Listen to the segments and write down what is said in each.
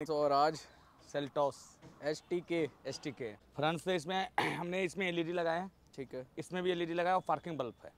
और आज Seltos H T K S T K front से इसमें हमने इसमें एलईडी लगाए हैं। ठीक है। इसमें भी एलईडी लगाया और पार्किंग बल्ब है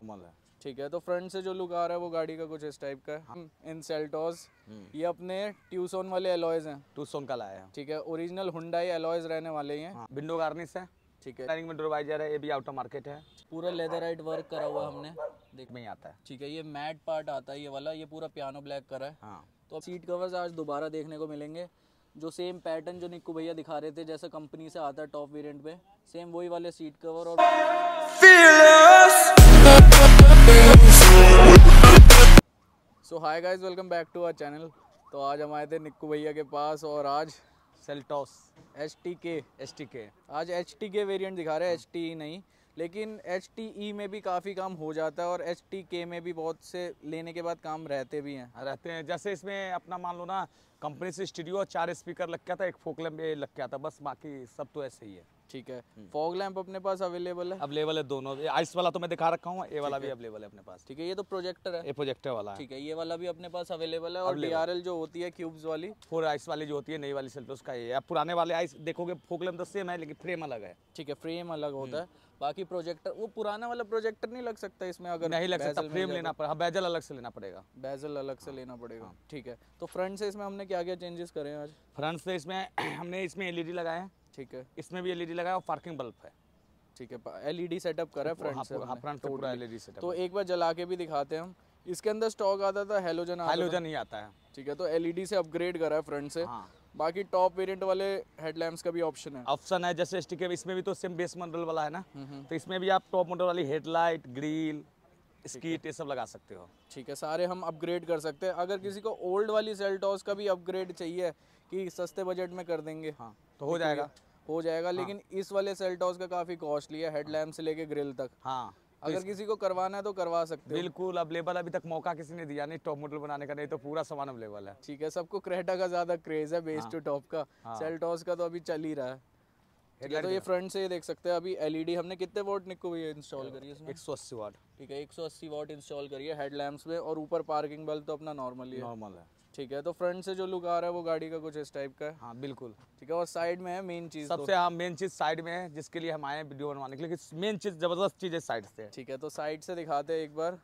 कमाल है। ठीक है तो फ्रंट से जो लुक आ रहा है वो गाड़ी का कुछ इस टाइप का हम इन सेल्टोस ये अपने ट्यूसोन वाले एलॉयज हैं। टू सोन का लाया है। ठीक है ओरिजिनल हुंडई एलॉयज रहने वाले ही हैं। हाँ, विंडो गार्निश है। ठीक है। में ड्रोवाइजर है ये भी आउटर मार्केट है। पूरा लेदराइट वर्क करा हुआ हमने। देख में ही आता है। ठीक है ये मैट पार्ट आता है ये वाला ये पूरा पियानो ब्लैक करा है। हाँ। तो सीट कवर्स आज दोबारा देखने को मिलेंगे। जो सेम पैटर्न जो निक्कू भैया दिखा रहे थे जैसा कंपनी से आता है टॉप वेरिएंट पे सेम वही वाले सीट कवर और so hi guys welcome back to our channel तो आज हम आए थे निक्कू भैया के पास और आज Seltos H T K H T K आज एच टी के वेरियंट दिखा रहे हैं एच टी नहीं। लेकिन एच टी ई में भी काफ़ी काम हो जाता है और एच टी के में भी बहुत से लेने के बाद काम रहते भी हैं। रहते हैं। जैसे इसमें अपना मान लो ना, कंपनी से स्टूडियो चार स्पीकर लग गया था एक फोकलम लग गया था बस बाकी सब तो ऐसे ही है। ठीक है। फॉग लैंप अपने पास अवेलेबल है। अवेलेबल है दोनों। आइस वाला तो मैं दिखा रखा हूँ ये वाला भी अवेलेबल है अपने पास। ठीक है ये तो प्रोजेक्टर है। ये प्रोजेक्टर वाला ठीक है ये वाला भी अपने पास अवेलेबल है और डी जो होती है क्यूब्स वाली। फोर आइस वाली जो होती है नई वाली सेल्टोस का ये है। पुराने वाले आइस देखोगे फोकलम तो सेम है लेकिन फ्रेम अलग है। ठीक है फ्रेम अलग होता है। बाकी प्रोजेक्टर वो पुराना वाला प्रोजेक्टर नहीं लग सकता इसमें अगर नहीं लग सकता फ्रेम लेना पड़ेगा हाँ बेजल अलग से लेना पड़ेगा। बेजल अलग से लेना पड़ेगा। ठीक है तो फ्रंट से इसमें हमने क्या क्या चेंजेस करे हैं आज? फ्रंट से इसमें हमने इसमें एलईडी लगाए हैं। ठीक है। इसमें भी एलईडी लगाया और पार्किंग बल्ब है। ठीक है एलईडी सेटअप करा है फ्रंट से फ्रंट पूरा एलईडी सेटअप तो एक बार जला के भी दिखाते हैं हम। इसके अंदर स्टॉक आता था हेलोजन हाइलोजन ही आता है। ठीक है तो एलईडी से अपग्रेड करा है फ्रंट से। हाँ। बाकी टॉप वेरिएंट वाले हेडलैम्प्स का भी ऑप्शन है। ऑप्शन है जैसे इसमें भी तो सेम बेस मॉडल वाला है ना? हम्म, तो इसमें भी आप टॉप मॉडल वाली हेडलाइट ग्रिल स्कीट ये सब लगा सकते हो। ठीक है सारे हम अपग्रेड कर सकते हैं। अगर किसी को ओल्ड वाली सेल्टॉस का भी अपग्रेड चाहिए कि सस्ते बजट में कर देंगे हाँ। तो हो जाएगा। हो जाएगा लेकिन इस वाले सेल्टॉस का काफ़ी कॉस्टली है हेडलैम्प से लेके ग्रिल तक। हाँ। अगर किसी को करवाना है तो करवा सकते हो। बिल्कुल अवेलेबल अभी तक मौका किसी ने दिया नहीं टॉप मॉडल बनाने का नहीं तो पूरा सामान अवेलेबल है। ठीक है सबको क्रेटा का ज़्यादा क्रेज है बेस टू टॉप का। सेल्टॉस का तो अभी चल ही रहा है। है तो ये फ्रंट से ये देख सकते हैं अभी एलईडी हमने कितने वोट निको भैया इंस्टॉल करी है इसमें? सौ अस्सी वाट ठीक है 180 वॉट इंस्टॉल करी है हेडलैम्प्स में और ऊपर पार्किंग बल्ब तो अपना नॉर्मल ही नॉर्मल है। ठीक है तो फ्रंट से जो लुक आ रहा है वो गाड़ी का कुछ इस टाइप का है। हाँ बिल्कुल। ठीक है और साइड में है मेन चीज़ तो। सबसे हाँ मेन चीज़ साइड में है जिसके लिए हम आए वीडियो बनवाने के लिए मेन चीज़ ज़बरदस्त चीज़ है साइड से। ठीक है तो साइड से दिखाते हैं एक बार।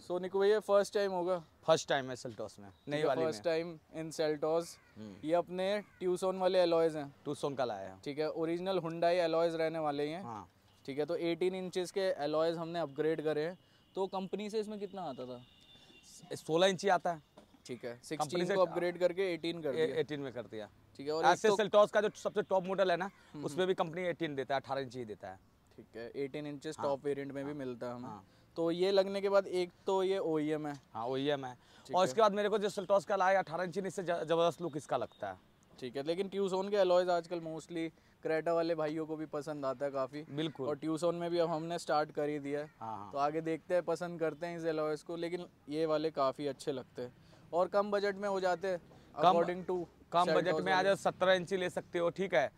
सो निको भैया फ़र्स्ट टाइम होगा। फ़र्स्ट टाइम है सेल्टॉस में नई वाली first time in Seltos hmm. ये अपने ट्यूसोन वाले एलॉयज हैं। टू सोन का लाया है। ठीक है ओरिजिनल हुंडई एलॉयज रहने वाले हैं हाँ। ठीक है तो 18 इंचेस के एलॉयज हमने अपग्रेड करे हैं। तो कंपनी से इसमें कितना आता था? सोलह इंची आता है। ठीक है 16 को अपग्रेड करके 18 कर दिया। एटीन में कर दिया। ठीक है और ऐसे तो सेल्टॉस का जो सबसे टॉप मॉडल है ना उसमें भी कंपनी एटीन देता है अठारह इंची ही देता है। ठीक है 18 इंचेस टॉप वेरिएंट में भी मिलता है हमें। हाँ। तो ये लगने के बाद एक तो ये ओईएम है। हाँ वही है। और इसके बाद मेरे को जो सेल्टॉस का लाया अठारह इंची इससे ज़बरदस्त लुक इसका लगता है। ठीक है लेकिन ट्यूसोन के एलॉयज आजकल मोस्टली क्रेटा वाले भाइयों को भी पसंद आता है काफ़ी। बिल्कुल। और ट्यूसोन में भी अब हमने स्टार्ट कर ही दिया है। हाँ हाँ। तो आगे देखते हैं पसंद करते हैं इस एलॉयज को लेकिन ये वाले काफ़ी अच्छे लगते हैं। और कम बजट में हो जाते हैं अकॉर्डिंग टू कम बजट में आ जाए सत्रह इंची ले सकते हो ठीक है?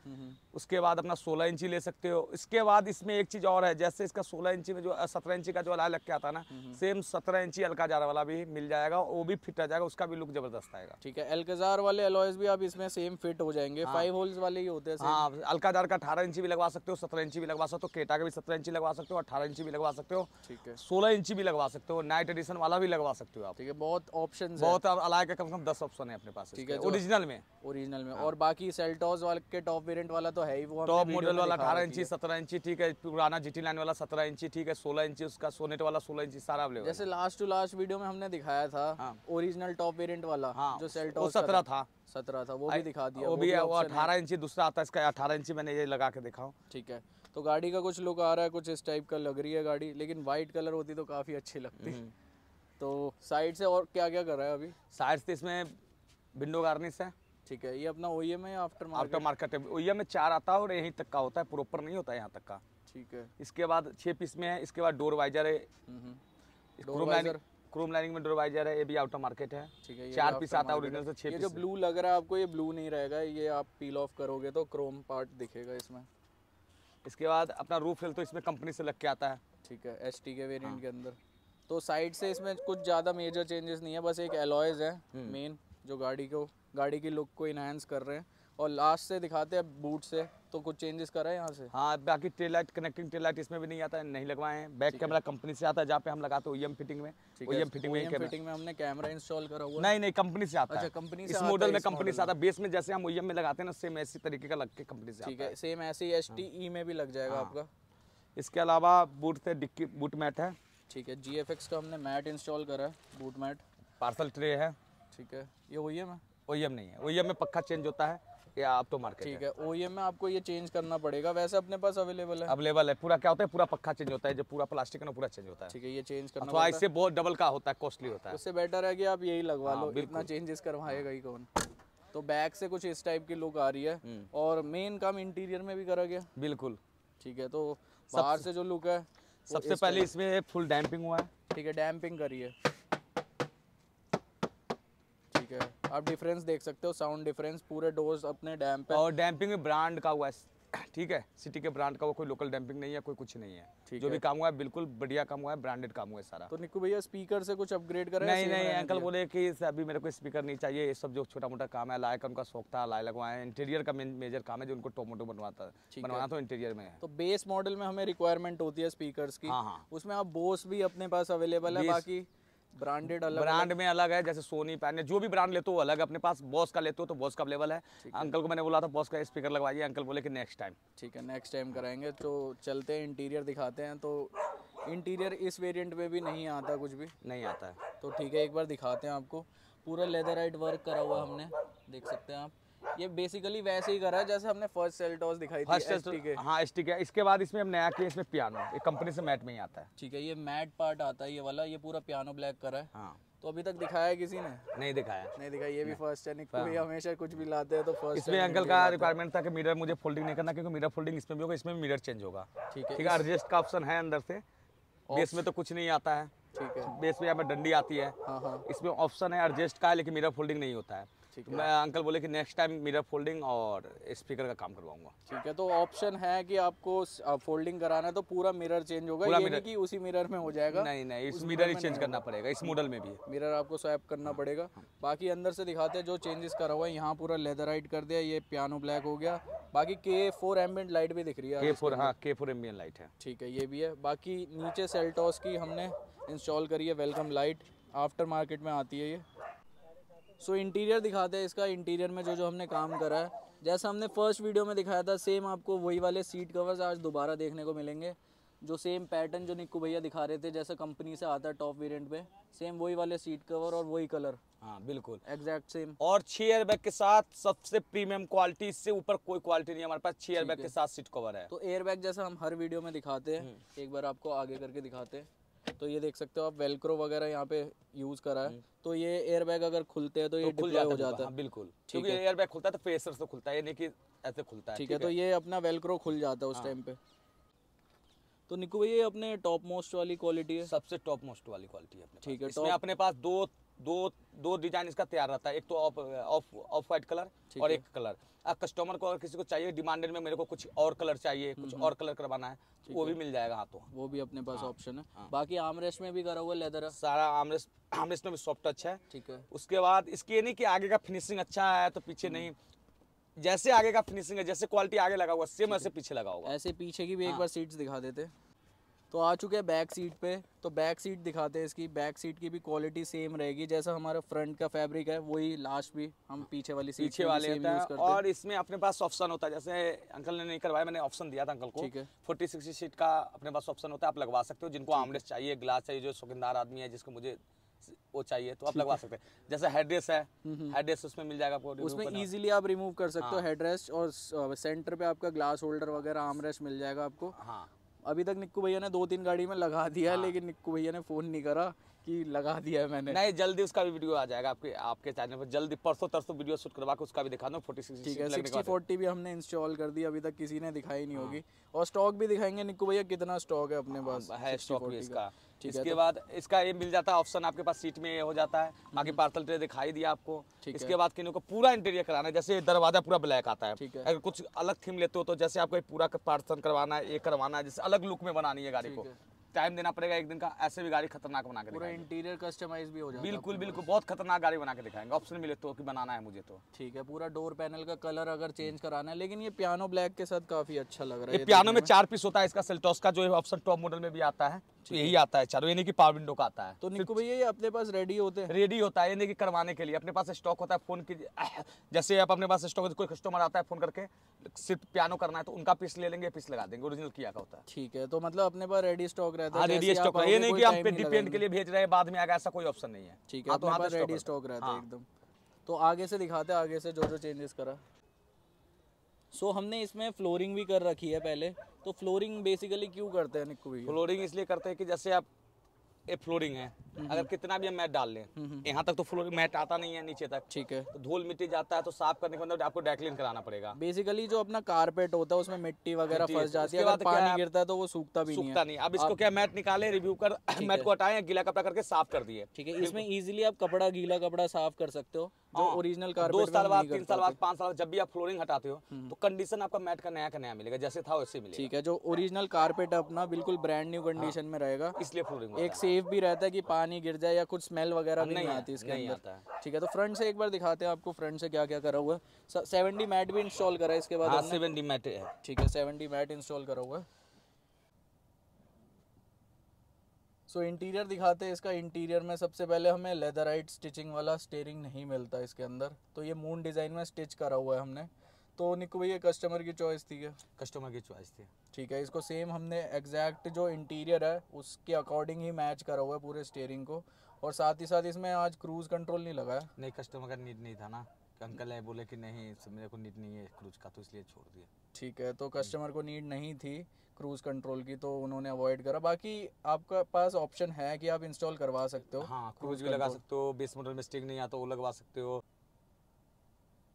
उसके बाद अपना सोलह इंची ले सकते हो। इसके बाद इसमें एक चीज़ और है जैसे इसका सोलह इंची में जो सत्रह इंची का जो वाला लग के आता है ना सेम सत्रह इंची अलकाजार वाला भी मिल जाएगा वो भी फिट आ जाएगा उसका भी लुक ज़बरदस्त आएगा। ठीक है एल्कजार वाले एलॉयज भी अब इसमें सेम फिट हो जाएँगे। फाइव होल्स वाले ही होते हैं। हाँ अलकाजार का अठारह इंची भी लगवा सकते हो सत्रह इंची भी लगवा सकते हो केटा का भी सत्रह इंची लगवा सकते हो अठारह इंची भी लगवा सकते हो ठीक है। सोलह इंची भी लगवा सकते हो नाइट एडिशन वाला भी लगवा सकते हो आप। ठीक है बहुत ऑप्शन बहुत अलग के कम से कम दस ऑप्शन है अपने पास ठीक है, ओरिजिनल में। ओरिजिनल में। और बाकी सेल्टॉस वाले के टॉप वेरिएंट वाला तो है ही वो टॉप मॉडल वाला अठारह इंची सत्रह इंची ठीक है। पुराना जीटी लाइन वाला सत्रह इंची ठीक है। सोलह इंची उसका सोनेट वाला सोलह इंची सारा अवेलेबल जैसे लास्ट टू लास्ट वीडियो में हमने दिखाया था हाँ। ओरिजिनल टॉप वेरिएंट वाला हाँ जो वो सेल्टॉस सत्रह था। सत्रह था वो भी दिखा दिया वो भी है वो अठारह इंची दूसरा आता है इसका अठारह इंची मैंने ये लगा के देखा हूँ ठीक है तो गाड़ी का कुछ लुक आ रहा है कुछ इस टाइप का लग रही है गाड़ी लेकिन वाइट कलर होती तो काफ़ी अच्छी लगती। हम्म। तो साइड से और क्या क्या कर रहा है अभी? साइड से इसमें विंडो गार्निश है। ठीक है ये अपना ओईएम है आफ्टर मार्केट आफ्टर मार्केट है। ओईएम में चार आता है और यहीं तक का होता है प्रॉपर नहीं होता है यहाँ तक का। ठीक है। इसके बाद छः पीस में है इसके बाद डोर वाइजर है। हम्म, क्रोम लाइनिंग क्रोम लाइनिंग में डोर वाइजर है ये भी आउटर मार्केट है। ठीक है ये चार पीस आता है ओरिजिनल से छः ये जो ब्लू लग रहा है आपको ये ब्लू नहीं रहेगा ये आप पील ऑफ़ करोगे तो क्रोम पार्ट दिखेगा इसमें। इसके बाद अपना रूफ हिल तो इसमें कंपनी से लग के आता है। ठीक है एचटी के वेरिएंट हाँ। के अंदर। तो साइड से इसमें कुछ ज़्यादा मेजर चेंजेस नहीं है बस एक एलॉयज है हम्म। मेन जो गाड़ी को गाड़ी की लुक को इनहेंस कर रहे हैं। और लास्ट से दिखाते हैं बूट से तो कुछ चेंजेस करा है यहाँ से? हाँ बाकी tail light connecting tail light इसमें भी नहीं आता है नहीं लगवाए हैं। बैक कैमरा कंपनी से आता है जहाँ पे हम लगाते हैं फिटिंग में। ओईएम फिटिंग में फिटिंग में हमने कैमरा इंस्टॉल करा हुआ नहीं नहीं कंपनी से आता अच्छा, कंपनी से इस मॉडल में कंपनी से आता है। बेस में जैसे हम ओएम में लगाते हैं ना सेम ऐसी तरीके का लग के कंपनी से ठीक है सेम ऐसे एस टी में भी लग जाएगा आपका। इसके अलावा बूट से डिक्की बूट मैट है। ठीक है जी एफ़ एक्स का हमने मैट इंस्टॉल करा है बूट मैट पार्सल ट्रे है। ठीक है ये OEM है? ओईएम नहीं है। ओईएम में पक्का चेंज होता है या आप तो मार्केट ठीक है। OEM में आपको ये चेंज करना पड़ेगा। वैसे अपने पास अवेलेबल है। अवेलेबल है। पूरा क्या होता है? पूरा पक्का चेंज होता है। जो पूरा प्लास्टिक है ना पूरा चेंज होता है। ठीक है ये चेंज करना अथवा इससे बहुत डबल का होता है कॉस्टली होता है। उससे बेटर है कि आप यही लगवा हाँ, लो इतना चेंजेस करवाएगा ही कौन? तो बैक से कुछ इस टाइप की लुक आ रही है। हम्म। और मेन काम इंटीरियर में भी करा गया। बिल्कुल। ठीक है तो बाहर से जो लुक है सबसे पहले इसमें फुल डैम्पिंग हुआ है। ठीक है डैम्पिंग ठीक है। आप डिफरेंस देख सकते हो साउंड डिफरेंस पूरे डोर्स अपने डैम्प है। और डैम्पिंग में ब्रांड का हुआ है ठीक है सिटी के ब्रांड का वो कोई लोकल डैम्पिंग नहीं है कोई कुछ नहीं है। जो भी काम हुआ है बिल्कुल बढ़िया काम हुआ है ब्रांडेड काम हुआ है सारा। तो निक्कू भैया स्पीकर से कुछ अपग्रेड करा है नहीं नहीं अंकल बोले कि अभी मेरे को स्पीकर नहीं चाहिए ये सब जो छोटा मोटा काम है लाए का उनका शौक था लाए लगवाए इंटीरियर का मेजर काम है जो उनको टोमोटो बनवाता ठीक बनवाना तो इंटीरियर में तो बेस मॉडल में हमें रिक्वायरमेंट होती है स्पीकर की। हाँ हाँ। उसमें आप बोस भी अपने पास अवेलेबल है बाकी ब्रांडेड अलग ब्रांड में अलग है जैसे सोनी पैन जो भी ब्रांड लेते हो अलग है। अपने पास बॉस का लेते हो तो बॉस का अवेलेबल है। अंकल को मैंने बोला था बॉस का स्पीकर लगवाइए अंकल बोले कि नेक्स्ट टाइम ठीक है नेक्स्ट टाइम कराएँगे। तो चलते हैं इंटीरियर दिखाते हैं। तो इंटीरियर इस वेरियंट में भी नहीं आता कुछ भी। नहीं आता है। तो ठीक है एक बार दिखाते हैं आपको। पूरा लेदर राइट वर्क करा हुआ हमने देख सकते हैं आप। ये बेसिकली वैसे ही करा है जैसे हमने फ़र्स्ट सेल्टॉस दिखाई थी ST के हाँ एस टी इसके बाद इसमें हम नया किया इसमें पियानो ये कंपनी से मैट में ही आता है। ठीक है ये मैट पार्ट आता है ये वाला ये पूरा पियानो ब्लैक करा है। हाँ। तो अभी तक दिखाया किसी ने? नहीं दिखाया। नहीं दिखाया ये भी फ़र्स्ट है भी हमेशा कुछ भी लाते हैं तो फ़र्स्ट इसमें अंकल का रिक्वायरमेंट था कि मिरर मुझे फोल्डिंग नहीं करना क्योंकि मिरर फोल्डिंग इसमें भी होगा इसमें भी मिरर चेंज होगा। ठीक है ठीक है एडजस्ट का ऑप्शन है अंदर से। बेस में तो कुछ नहीं आता है। ठीक है। बेस में यहाँ पे डंडी आती है। हाँ हाँ। इसमें ऑप्शन है एडजस्ट का है लेकिन मिरर फोल्डिंग नहीं होता है। ठीक तो मैं अंकल बोले कि नेक्स्ट टाइम मिरर फोल्डिंग और स्पीकर का काम करवाऊँगा। ठीक है तो ऑप्शन है कि आपको फोल्डिंग कराना है तो पूरा मिरर चेंज होगा। पूरा ये नहीं कि उसी मिरर में हो जाएगा। नहीं नहीं इस मिरर ही चेंज करना पड़ेगा इस मॉडल में भी। मिरर आपको स्वैप करना पड़ेगा। बाकी अंदर से दिखाते हैं जो चेंजेस करा हुआ है यहाँ पूरा लेदर लेदराइट कर दिया ये पियानो ब्लैक हो गया। बाकी के फोर एम्बियंट लाइट भी दिख रही है के फोर हाँ के फोर एम्बियन लाइट है। ठीक है ये भी है। बाकी नीचे सेल्टॉस की हमने इंस्टॉल करी है वेलकम लाइट आफ्टर मार्केट में आती है ये। सो इंटीरियर दिखाते हैं इसका इंटीरियर में जो जो हमने काम करा है। जैसा हमने फ़र्स्ट वीडियो में दिखाया था सेम आपको वही वाले सीट कवर्स आज दोबारा देखने को मिलेंगे। जो सेम पैटर्न जो निक्कू भैया दिखा रहे थे जैसा कंपनी से आता है टॉप वेरिएंट पे सेम वही वाले सीट कवर और वही कलर हाँ बिल्कुल। एग्जैक्ट सेम और छह एयर बैग के साथ सबसे प्रीमियम क्वालिटी इससे ऊपर कोई क्वालिटी नहीं हमारे पास छह एयर बैग के साथ सीट कवर है। तो एयर बैग जैसा हम हर वीडियो में दिखाते हैं एक बार आपको आगे करके दिखाते हैं। तो ये देख सकते हो आप वेलक्रो वगैरह यहाँ पे यूज़ करा है। तो ये एयर बैग अगर खुलते हैं तो ये खुल डिप्लॉय हो जाता जाता है। बिल्कुल। बिल्कुल क्योंकि एयर बैग खुलता है तो फेसर से खुलता है ये कि ऐसे खुलता है ठीक है तो ये अपना वेलक्रो खुल जाता है उस टाइम पे। तो निकू भैया ये अपने टॉप मोस्ट वाली क्वालिटी है? सबसे टॉप मोस्ट वाली क्वालिटी है अपने ठीक है, इसमें अपने पास दो दो दो डिज़ाइन इसका तैयार रहता है। एक तो off off off white colour और एक कलर अब कस्टमर को अगर किसी को चाहिए डिमांडेड में मेरे को कुछ और कलर चाहिए कुछ और कलर करवाना है वो भी मिल जाएगा हाथों। वो भी अपने पास ऑप्शन है। हाँ। बाकी आमरेस में भी करा हुआ लेदर है सारा आमरेस आमरेस में भी सॉफ्ट टच है। ठीक है। उसके बाद इसके ये नहीं कि आगे का फिनिशिंग अच्छा है तो पीछे नहीं। जैसे आगे का फिनिशिंग है जैसे क्वालिटी आगे लगा हुआ सेम ऐसे पीछे लगा हुआ ऐसे पीछे की भी हाँ। एक बार सीट्स दिखा देते। तो आ चुके हैं बैक सीट पे। तो बैक सीट दिखाते हैं इसकी। बैक सीट की भी क्वालिटी सेम रहेगी जैसा हमारा फ्रंट का फैब्रिक है वही लास्ट भी हम पीछे वाली सीट पीछे वाले होता है और इसमें अपने पास ऑप्शन होता है जैसे अंकल ने नहीं करवाया मैंने ऑप्शन दिया था अंकल को। ठीक है। फोर्टी सिक्सटी सीट का अपने पास ऑप्शन होता है आप लगवा सकते हो जिनको आमलेस चाहिए ग्लास चाहिए जो शौकीनदार आदमी है जिसको मुझे वो चाहिए तो आप लगवा सकते हैं। जैसे हेडरेस है हेडरेस उसमें मिल जाएगा आपको उसमें इजीली आप रिमूव कर सकते हो हाँ। हेडरेस्ट और सेंटर पे आपका ग्लास होल्डर वगैरह आर्मरेस्ट मिल जाएगा आपको। हाँ। अभी तक निक्कू भैया ने दो तीन गाड़ी में लगा दिया हाँ। लेकिन निक्कू भैया ने फ़ोन नहीं करा कि लगा दिया है मैंने। नहीं जल्दी उसका भी वीडियो आ जाएगा आपके आपके चैनल पर। जल्दी परसों तरसों वीडियो शूट करवा के उसका भी दिखा दो फोर्टी सिक्स ठीक है सिक्सटी फोर्टी भी हमने इंस्टॉल कर दी अभी तक किसी ने दिखाई नहीं हाँ। होगी। और स्टॉक भी दिखाएँगे निक्कू भैया कितना स्टॉक है अपने पास है स्टॉक भी इसका। है इसके बाद इसका ये मिल जाता है ऑप्शन आपके पास सीट में ये हो जाता है। बाकी पार्सल ट्रे दिखाई दिया आपको। हम्म। इसके बाद किन्हीं को पूरा इंटीरियर कराना है जैसे दरवाज़ा पूरा ब्लैक आता है। अगर कुछ अलग थीम लेते हो तो जैसे आपको पूरा पार्सल करवाना है ये करवाना है जैसे अलग लुक में बनानी है गाड़ी को। टाइम देना पड़ेगा एक दिन का ऐसे भी गाड़ी खतरनाक बना के पूरा इंटीरियर कस्टमाइज भी हो है बिल्कुल बिल्कुल बहुत खतरनाक गाड़ी बना के दिखाएँगे। ऑप्शन मिले तो कि बनाना है मुझे तो। ठीक है पूरा डोर पैनल का कलर अगर चेंज कराना है लेकिन ये पियानो ब्लैक के साथ काफ़ी अच्छा लग रहा है पियानो में चार पीस होता है इसका सेल्टोस का जो ऑप्शन टॉप मॉडल में भी आता है। तो यही आता है चारों यानी कि पावर विंडो का आता है। तो निक्कू भैया ये अपने पास रेडी होते हैं? रेडी होता है यानी कि करवाने के लिए। अपने पास स्टॉक होता है फ़ोन की जैसे आप अपने पास स्टॉक कोई कस्टमर आता है फ़ोन करके सिर्फ़ पियानो करना है तो उनका पीस ले लेंगे पीस लगा देंगे ओरिजिनल किया का होता है। ठीक है तो मतलब अपने पास रेडी स्टॉक रहता हाँ है रेडी स्टॉक ये नहीं कि हम time पे डिपेंड के लिए भेज रहे हैं बाद में आएगा ऐसा कोई ऑप्शन नहीं है। ठीक है हाँ, तो रेडी स्टॉक रहता है हाँ। एकदम। तो आगे से दिखाते हैं आगे से जो जो चेंजेस करा। सो हमने इसमें फ्लोरिंग भी कर रखी है पहले। तो फ्लोरिंग बेसिकली क्यों करते हैं निक्कू भैया? फ्लोरिंग इसलिए करते हैं कि जैसे आप ये फ्लोरिंग है अगर कितना भी हम मैट डाल लें यहाँ तक तो फ्लोरिंग मैट आता नहीं है नीचे तक। ठीक है। तो धूल मिट्टी जाता है तो साफ़ करने के बाद आपको डेकलिन कराना पड़ेगा। बेसिकली जो अपना कारपेट होता है उसमें मिट्टी वगैरह मिट्टी फंस जाती है अगर पानी गिरता है तो वो सूखता भी सूखता नहीं अब इसको क्या मैट निकाले रिव्यू कर मैट को हटाए गीला कपड़ा करके साफ़ कर दिए। ठीक है इसमें इजीली आप कपड़ा गीला कपड़ा साफ़ कर सकते हो। जो हाँ, ओरिजिनल दो साल बाद तीन साल बाद पाँच साल बाद जब भी आप फ्लोरिंग हटाते हो तो कंडीशन आपका मैट का नया का नया मिलेगा जैसे था वैसे मिलेगा। ठीक है जो ओरिजिनल कारपेट है अपना बिल्कुल ब्रांड न्यू कंडीशन में रहेगा। इसलिए फ्लोरिंग एक सेफ़ भी रहता है कि पानी गिर जाए या कुछ स्मेल वगैरह नहीं आती इसके अंदर। आता ठीक है तो फ्रंट से एक बार दिखाते हैं आपको फ्रंट से क्या क्या करा हुआ है। सेवेंटी मैट भी इंस्टॉल करा है इसके बाद हाँ सेवन डी मैट है। ठीक है सेवेंटी मैट इंस्टॉल करा हुआ है। सो इंटीरियर दिखाते हैं इसका इंटीरियर में सबसे पहले हमें लेदराइट स्टिचिंग वाला स्टेयरिंग नहीं मिलता इसके अंदर। तो ये मून डिज़ाइन में स्टिच करा हुआ है हमने। तो निको भैया कस्टमर की चॉइस थी क्या? कस्टमर की चॉइस थी। ठीक है इसको सेम हमने एग्जैक्ट जो इंटीरियर है उसके अकॉर्डिंग ही मैच करा हुआ है पूरे स्टेयरिंग को। और साथ ही साथ इसमें आज क्रूज कंट्रोल नहीं लगा है। नहीं कस्टमर का नीड नहीं था ना। अंकल है बोले कि नहीं मेरे को नीड नहीं है क्रूज का तो इसलिए छोड़ दिया। ठीक है तो कस्टमर को नीड नहीं थी क्रूज कंट्रोल की तो उन्होंने अवॉइड करा। बाकी आपका पास ऑप्शन है कि आप इंस्टॉल करवा सकते हो हाँ क्रूज भी लगा सकते हो बेस मॉडल में स्टिक नहीं आता वो लगवा सकते हो।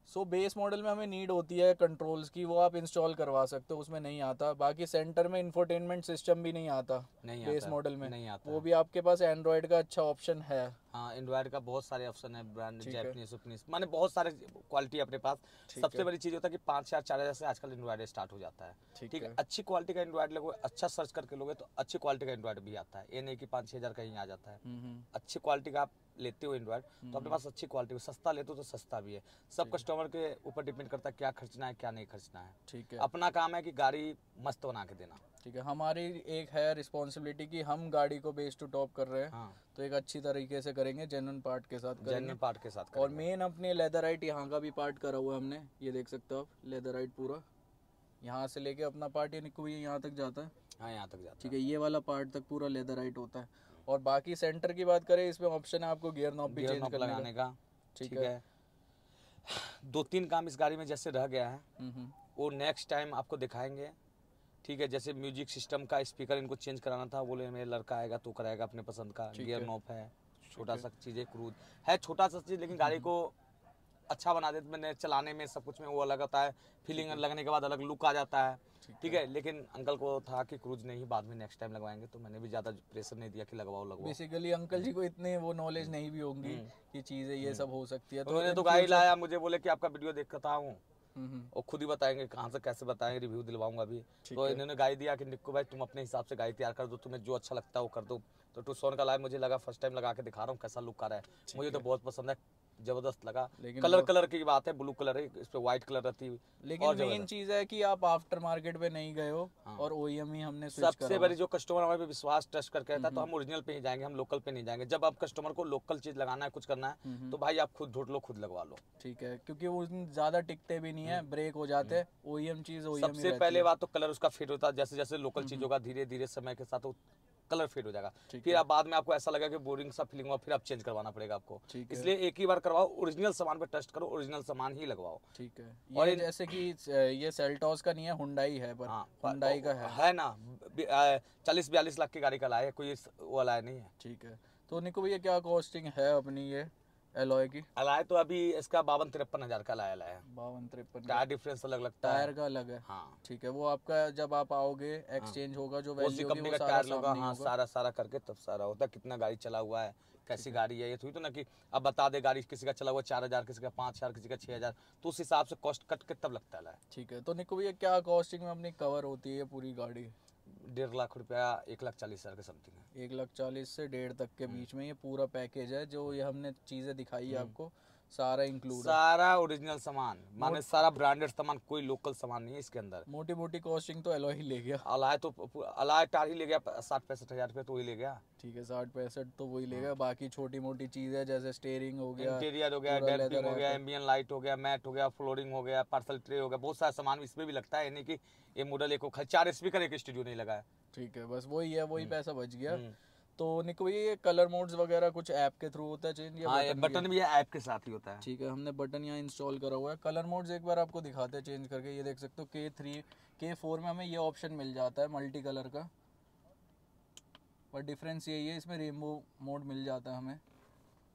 सो बेस मॉडल में हमें नीड होती है कंट्रोल्स की वो आप इंस्टॉल करवा सकते हो उसमें नहीं आता। बाकी सेंटर में इंफोटेनमेंट सिस्टम भी नहीं आता नहीं बेस मॉडल में। नहीं आता। वो भी आपके पास एंड्रॉयड का अच्छा ऑप्शन है। हाँ एंड्रॉइड का बहुत सारे ऑप्शन है ब्रांड जैपनीज उपनीस माने बहुत सारे क्वालिटी अपने पास। सबसे बड़ी चीज़ होता है कि पाँच हज़ार चार हज़ार से आजकल एंड्रॉइड स्टार्ट हो जाता है। ठीक है? है। अच्छी क्वालिटी का एंड्रॉइड लोगे अच्छा सर्च करके लोगे तो अच्छी क्वालिटी का एंड्रॉयड भी आता है। ये नहीं कि पाँच छः हज़ार का ही आ जाता है। हम्म, हम्म, अच्छी क्वालिटी का आप लेते हो एंड्रॉइड तो अपने पास अच्छी क्वालिटी हो। सस्ता लेते हो तो सस्ता भी है। सब कस्टमर के ऊपर डिपेंड करता है क्या खर्चना है क्या नहीं खर्चना है। ठीक है। अपना काम है कि गाड़ी मस्त बना के देना। ठीक है। हमारी एक है रिस्पॉन्सिबिलिटी कि हम गाड़ी को बेस टू टॉप कर रहे हैं। हाँ। तो एक अच्छी तरीके से करेंगे जेन्युइन पार्ट के साथ करेंगे। पार्ट के साथ और मेन अपने लेदराइट यहाँ का भी पार्ट करा हुआ है हमने। ये देख सकते हो आप लेदराइट पूरा। यहाँ से लेके अपना पार्ट ये निकू भैया यहाँ तक जाता है। हाँ यहाँ तक जाता ठीक है। ये वाला पार्ट तक पूरा लेदर राइट होता है। और बाकी सेंटर की बात करें इसमें ऑप्शन है आपको गियर नॉब है भी चेंज करने लगाने का। ठीक है। है। दो तीन काम इस गाड़ी में जैसे रह गया है। हम्म, हम्म, वो नेक्स्ट टाइम आपको दिखाएँगे। ठीक है जैसे म्यूज़िक सिस्टम का स्पीकर इनको चेंज कराना था बोले मेरे लड़का आएगा तो कराएगा अपने पसंद का गियर। नॉप है छोटा सा चीज़ है क्रूज है छोटा सा चीज़ लेकिन गाड़ी को अच्छा बना देते मैंने चलाने में सब कुछ में वो अलग आता है फीलिंग लगने के बाद अलग लुक आ जाता है। ठीक है। लेकिन अंकल को था कि क्रूज नहीं बाद में नेक्स्ट टाइम लगवाएँगे तो मैंने भी ज़्यादा प्रेशर नहीं दिया कि लगवाओ लगवाओ। बेसिकली अंकल जी को इतने वो नॉलेज नहीं भी होंगी कि चीज़ें ये सब हो सकती है उन्होंने in तो गाड़ी लाया मुझे बोले कि आपका वीडियो देखता हूँ हम्म, हम्म, और खुद ही बताएँगे कहाँ से कैसे बताएँगे रिव्यू दिलवाऊँगा अभी तो इन्होंने गाय दिया कि निक्कू भाई तुम अपने हिसाब से गाय तैयार कर दो तुम्हें जो अच्छा लगता है वो कर दो। तो टू सोन का लाइव मुझे लगा फ़र्स्ट टाइम लगा के दिखा रहा हूँ कैसा लुक आ रहा है। मुझे तो बहुत पसंद है। ज़बरदस्त लगा। लेकिन कलर कलर की बात है ब्लू कलर है इस पे व्हाइट कलर रहती है लेकिन मेन चीज़ है कि आप आफ्टर मार्केट पे नहीं गए हो हाँ। और ओईएम ही हमने स्विच सबसे बड़ी जो कस्टमर हमारे पे विश्वास ट्रस्ट करके रहता है तो हम ओरिजिनल पे ही जाएँगे हम लोकल पे नहीं जाएँगे। जब आप कस्टमर को लोकल चीज़ लगाना है कुछ करना है तो भाई आप खुद ढूंढ लो खुद लगवा लो। ठीक है क्योंकि वो ज़्यादा टिकते भी नहीं है ब्रेक हो जाते हैं ओईएम चीज़ सबसे पहले बात तो कलर उसका फिट होता है जैसे जैसे लोकल चीज़ होगा धीरे धीरे समय के साथ कलर फेड हो जाएगा। फिर आप बाद में आपको ऐसा लगा कि बोरिंग सा फीलिंग हुआ फिर आप चेंज करवाना पड़ेगा आपको। इसलिए एक ही बार करवाओ ओरिजिनल सामान पे टेस्ट करो ओरिजिनल सामान ही लगवाओ। ठीक है। और जैसे कि ये सेल्टॉस का नहीं है हुंडाई है पर हुंडाई का है। है ना चालीस बयालीस लाख की गाड़ी का लाया कोई वो लाया नहीं है। ठीक है। तो निको भैया क्या कॉस्टिंग है अपनी ये? एलॉय की? लाया तो अभी इसका बावन तिरपन हज़ार का लाया लाया बावन तिरपन टायर डिफरेंस अलग लगता टायर है का अलग है। हाँ। ठीक है वो आपका जब आप आओगे एक्सचेंज हाँ। होगा जो उसी वैल्यू होगी कंपनी का टायर सामने हाँ सारा सारा करके तब सारा होता है। कितना गाड़ी चला हुआ है कैसी गाड़ी है ये थोड़ी तो ना कि अब बता दे गाड़ी किसी का चला हुआ चार हज़ार किसी का पाँच हज़ार किसी का छह हज़ार तो उस हिसाब से कॉस्ट कट के तब लगता है ठीक है तो निको भैया क्या कॉस्टिंग में अपनी कवर होती है पूरी गाड़ी? डेढ़ लाख रुपया एक लाख चालीस हज़ार के समथिंग है। एक लाख चालीस से डेढ़ तक के बीच में ये पूरा पैकेज है जो ये हमने चीज़ें दिखाई है आपको सारा इंक्लूड सारा ओरिजिनल सामान माने सारा ब्रांडेड सामान कोई लोकल सामान नहीं है इसके अंदर। मोटी मोटी कॉस्टिंग तो एलो ही ले गया। अलाय तो अलाय टार ही ले गया साठ पैंसठ हज़ार रुपये तो वही ले गया। ठीक है साठ पैंसठ तो वही ले गया बाकी छोटी मोटी चीज़ें जैसे स्टेयरिंग हो गया इंटीरियर हो गया हो गया एम्बियन लाइट हो गया मैट हो गया फ्लोरिंग हो गया पार्सल ट्रे हो गया बहुत सारा सामान इसमें भी लगता है यानी कि ये मॉडल एक चार स्पीकर एक स्टूडियो नहीं लगा है ठीक है बस वही है वही पैसा बच गया। हम्म। तो निको भैया ये कलर मोड्स वगैरह कुछ ऐप के थ्रू होता है चेंज या हाँ बटन भी बटन भी है ऐप के साथ ही होता है। ठीक है हमने बटन यहाँ इंस्टॉल करा हुआ है। कलर मोड्स एक बार आपको दिखाते हैं चेंज करके। ये देख सकते हो के थ्री के फोर में हमें ये ऑप्शन मिल जाता है मल्टी कलर का। पर डिफरेंस यही है इसमें रेनबो मोड मिल जाता है हमें।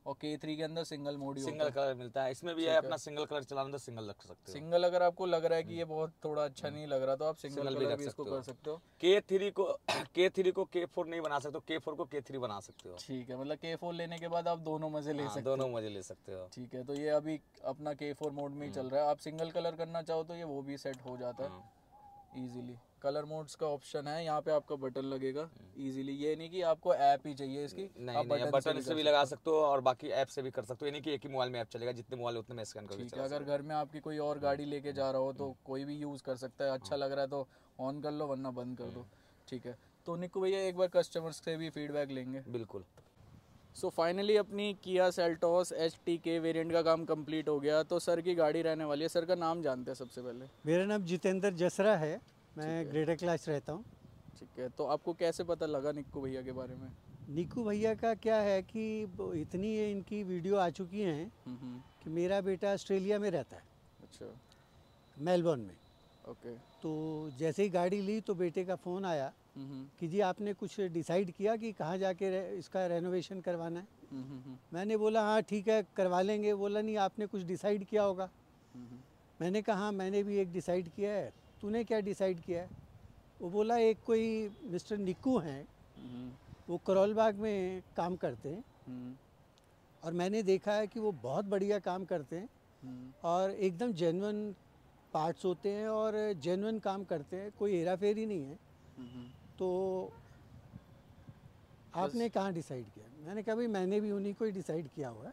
और के थ्री के अंदर सिंगल मोड ही सिंगल कलर मिलता है। इसमें भी है अपना सिंगल कलर चलाना तो सिंगल रख सकते हो। सिंगल अगर आपको लग रहा है कि ये बहुत थोड़ा अच्छा नहीं लग रहा तो आप सिंगल Single भी भी इसको सकते हो। कर सकते हो। के थ्री को के थ्री को के फोर नहीं बना सकते के फोर को के थ्री बना सकते हो। ठीक है मतलब के फोर लेने के बाद आप दोनों मज़े ले हाँ, सकते हो। दोनों मज़े ले सकते हो। ठीक है तो ये अभी अपना के फोर मोड में ही चल रहा है। आप सिंगल कलर करना चाहो तो ये वो भी सेट हो जाता है। हाँ। कलर मोड्स का ऑप्शन है यहाँ पे आपका बटन लगेगा इजीली ये नहीं कि आपको ऐप ही चाहिए इसकी नहीं आप नहीं बटन बटन भी से कर भी लगा सकते हो। और बाकी ऐप से भी कर सकते हो यानी कि एक ही मोबाइल में ऐप चलेगा जितने मोबाइल उतने में स्कैन करके ठीक है अगर घर में आपकी कोई और गाड़ी लेके जा रहा हो तो कोई भी यूज़ कर सकता है अच्छा लग रहा है तो ऑन कर लो वरना बंद कर दो। ठीक है तो निक्को भैया एक बार कस्टमर्स से भी फीडबैक लेंगे। बिल्कुल। सो so, फाइनली अपनी किया Seltos H T K variant का काम कंप्लीट हो गया। तो सर की गाड़ी रहने वाली है। सर का नाम जानते हैं सबसे पहले? मेरा नाम जितेंद्र जसरा है। मैं ग्रेटर क्लास रहता हूँ। ठीक है तो आपको कैसे पता लगा निक्को भैया के बारे में? निकू भैया का क्या है कि इतनी इनकी वीडियो आ चुकी हैं हम्म, हम्म, कि मेरा बेटा ऑस्ट्रेलिया में रहता है अच्छा। मेलबर्न में। ओके। तो जैसे ही गाड़ी ली तो बेटे का फ़ोन आया हम्म, कि जी आपने कुछ डिसाइड किया कि कहाँ जाके रे- इसका रेनोवेशन करवाना है? मैंने बोला हाँ ठीक है करवा लेंगे। बोला नहीं आपने कुछ डिसाइड किया होगा? मैंने कहा हाँ मैंने भी एक डिसाइड किया है। तूने क्या डिसाइड किया है? वो बोला एक कोई मिस्टर निक्कू हैं वो करोल बाग में काम करते हैं और मैंने देखा है कि वो बहुत बढ़िया काम करते हैं और एकदम जेनवन पार्ट्स होते हैं और जेनवन काम करते हैं कोई हेरा फेरी नहीं है। तो आपने कहाँ डिसाइड किया? मैंने कहा भाई मैंने भी उन्हीं को ही डिसाइड किया हुआ है।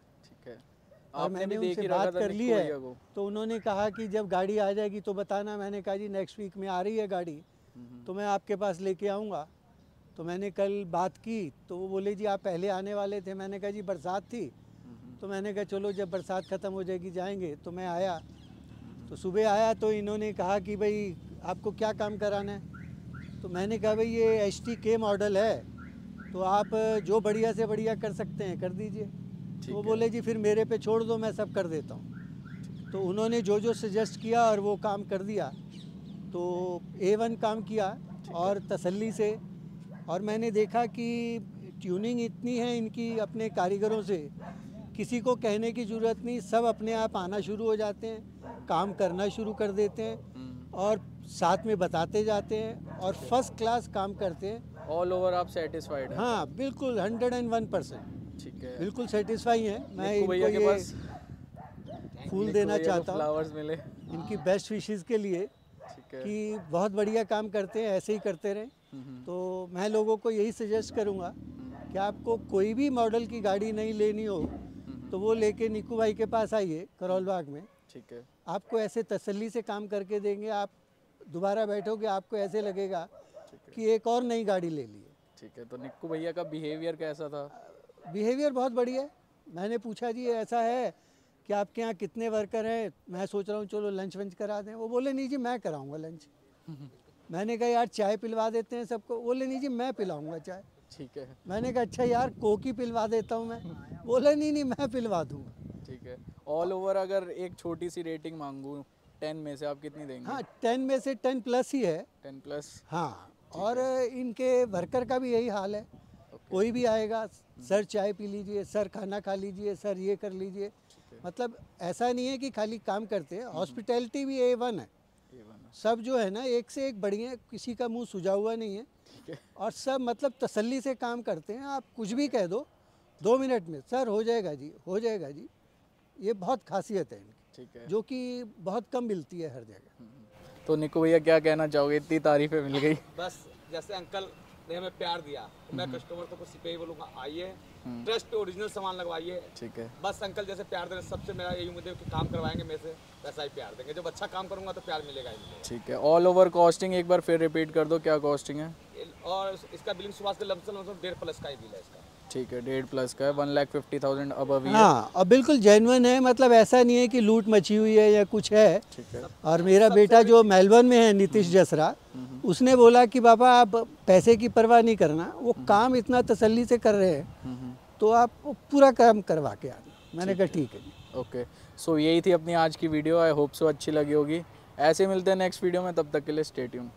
और आपने मैंने उनसे बात कर ली है। तो उन्होंने कहा कि जब गाड़ी आ जाएगी तो बताना। मैंने कहा जी नेक्स्ट वीक में आ रही है गाड़ी हम्म, तो मैं आपके पास लेके आऊँगा। तो मैंने कल बात की तो वो बोले जी आप पहले आने वाले थे। मैंने कहा जी बरसात थी। हम्म, तो मैंने कहा चलो जब बरसात ख़त्म हो जाएगी जाएँगे। तो मैं आया। तो सुबह आया तो इन्होंने कहा कि भाई आपको क्या काम कराना है? तो मैंने कहा भाई ये एच टी के मॉडल है तो आप जो बढ़िया से बढ़िया कर सकते हैं कर दीजिए। वो बोले जी फिर मेरे पे छोड़ दो मैं सब कर देता हूँ। तो उन्होंने जो जो सजेस्ट किया और वो काम कर दिया। तो ए वन काम किया और तसल्ली से। और मैंने देखा कि ट्यूनिंग इतनी है इनकी अपने कारीगरों से। किसी को कहने की ज़रूरत नहीं सब अपने आप आना शुरू हो जाते हैं काम करना शुरू कर देते हैं हम्म, और साथ में बताते जाते हैं और फ़र्स्ट क्लास काम करते हैं। ऑल ओवर आप सेटिस्फाइड हैं। हाँ बिल्कुल हंड्रेड एंड वन परसेंट ठीक है। बिल्कुल सेटिस्फाई हैं। मैं इनको भैया के ये पास। फूल देना चाहता। हूँ फ्लावर्स मिले। इनकी बेस्ट विशेज़ के लिए कि बहुत बढ़िया काम करते हैं ऐसे ही करते रहें। हम्म, हम्म, तो मैं लोगों को यही सजेस्ट करूँगा कि आपको कोई भी मॉडल की गाड़ी नहीं लेनी हो हम्म, तो वो लेके निकू भाई के पास आइए करोल बाग में। ठीक है। आपको ऐसे तसल्ली से काम करके देंगे आप दोबारा बैठोगे आपको ऐसे लगेगा कि एक और नई गाड़ी ले ली ठीक है तो निक्कू भैया का बिहेवियर कैसा था? बिहेवियर बहुत बढ़िया है। मैंने पूछा जी ऐसा है कि आपके यहाँ कितने वर्कर हैं? मैं सोच रहा हूँ चलो लंच वंच करा दें। वो बोले नहीं जी मैं कराऊँगा लंच। मैंने कहा यार चाय पिलवा देते हैं सबको। बोले नहीं जी मैं पिलाऊँगा चाय। ठीक है। मैंने कहा अच्छा यार कोकी पिलवा देता हूँ मैं। बोले नहीं नहीं मैं पिलवा दूँगा। ठीक है। ऑल ओवर अगर एक छोटी सी रेटिंग मांगूं टेन में से आप कितनी देंगे? हाँ टेन में से टेन प्लस ही है। टेन प्लस हाँ और इनके वर्कर का भी यही हाल है। कोई भी आएगा सर चाय पी लीजिए सर खाना खा लीजिए सर ये कर लीजिए। मतलब ऐसा नहीं है कि खाली काम करते हैं। हॉस्पिटैलिटी भी ए वन है। सब जो है ना एक से एक बढ़िया किसी का मुँह सुझा हुआ नहीं है। और सब मतलब तसल्ली से काम करते हैं। आप कुछ भी कह दो दो मिनट में सर हो जाएगा जी हो जाएगा जी। ये बहुत खासियत है इनकी ठीक है। जो कि बहुत कम मिलती है हर जगह। तो निक्कू भैया क्या कहना चाहोगे? इतनी तारीफें मिल गई। बस जैसे अंकल ने हमें प्यार दिया। मैं कस्टमर को कुछ पे ही बोलूँगा आइए ट्रस्ट पे ओरिजिनल सामान लगवाइए। ठीक है। बस अंकल जैसे प्यार देने सबसे मेरा यही उम्मीद है कि काम करवाएँगे मेरे से वैसा ही प्यार देंगे। जब अच्छा काम करूँगा तो प्यार मिलेगा ही ठीक है। ऑल ओवर कॉस्टिंग एक बार फिर रिपीट कर दो क्या कॉस्टिंग है? और इसका बिलिंग सुबह के लमसम डेढ़ प्लस का ही बिल है इसका। ठीक है डेढ़ प्लस का है वन लाख फिफ्टी थाउज़ेंड अब अभी हाँ। और बिल्कुल जेन्युइन है मतलब ऐसा नहीं है कि लूट मची हुई है या कुछ है। ठीक है। और मेरा बेटा जो मेलबर्न में है नीतीश जसरा उसने बोला कि बाबा आप पैसे की परवाह नहीं करना वो काम इतना तसल्ली से कर रहे हैं तो आप पूरा काम करवा के आना मैंने कहा ठीक है। ओके सो यही थी अपनी आज की वीडियो आई होप सो अच्छी लगी होगी। ऐसे मिलते हैं नेक्स्ट वीडियो में. तब तक के लिए स्टे ट्यून